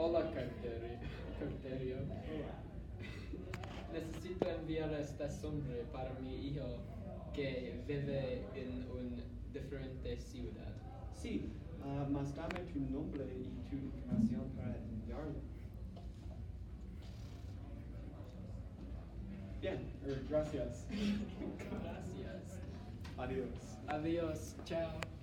Hola carteri, carterio. Necesito enviar esta sombre para mi hijo que vive en un diferente ciudad. Sí, ah, uh, más dame tu nombre y tu información para enviarlo. Bien, er, gracias. gracias. Adiós. Adiós, chao.